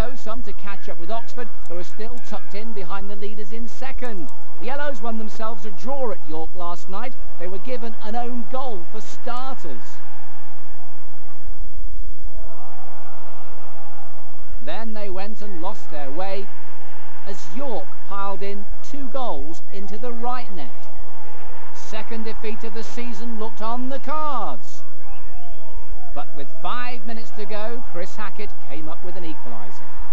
go, some to catch up with Oxford, who are still tucked in behind the leaders in second. The Yellows won themselves a draw at York last night. They were given an own goal for starters. Then they went and lost their way as York piled in two goals into the right net. Second defeat of the season cards. But with five minutes to go, Chris Hackett came up with an equaliser.